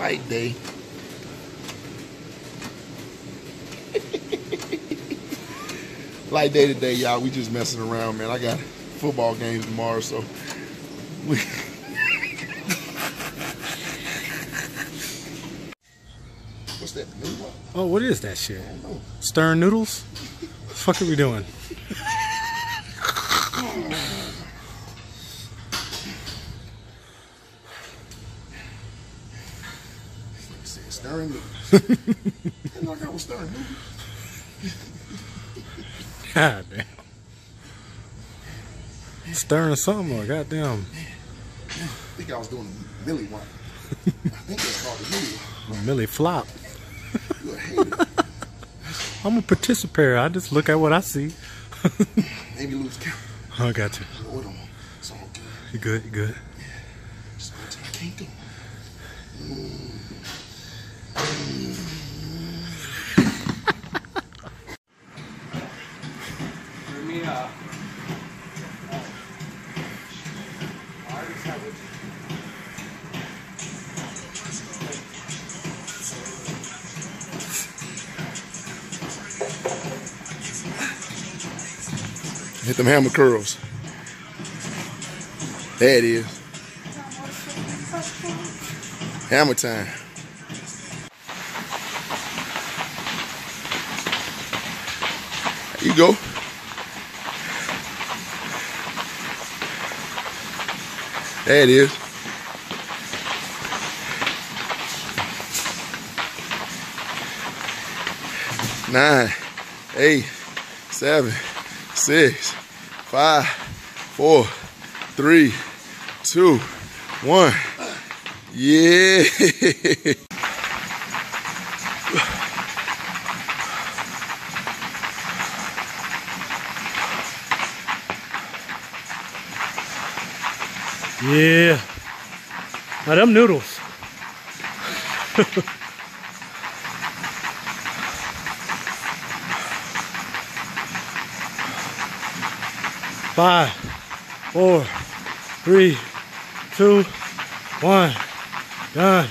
Light day. Light day today, y'all. We just messing around, man. I got football games tomorrow, so we. What's that? Noodle? Oh, what is that shit? Stern noodles? The fuck are we doing? Stirring noodles. I know I got was stirring noodles. God damn. Stirring something or goddamn I think I was doing a Millie one. I think that's called a Millie one. Millie flop. You a hater. I'm a participator. I just look at what I see. Maybe lose count. I got you. Hold on. It's all good. You good? You good? It's all good. I can't do. Hit them hammer curls. There it is. Hammer time. There you go. There it is. Nine, eight, seven, six, five, four, three, two, one. Yeah. Yeah. Now them noodles. Five, four, three, two, one. Done.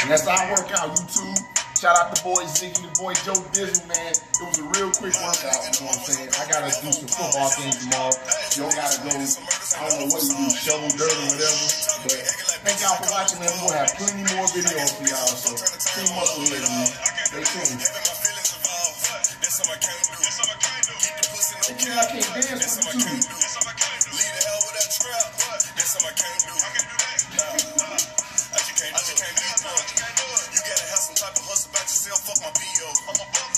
And that's our workout, YouTube. Shout out to boy Ziggy, the boy Joe Dizzle, man. It was a real quick workout, you know what I'm saying? I gotta do some football things tomorrow. Joe gotta go, I don't know what to do, shovel dirt or whatever. But thank y'all for watching, man. Gonna have plenty more videos for y'all, so team up with it, man. Stay tuned. I can't dance man. Leave the hell with you. Fuck my PO.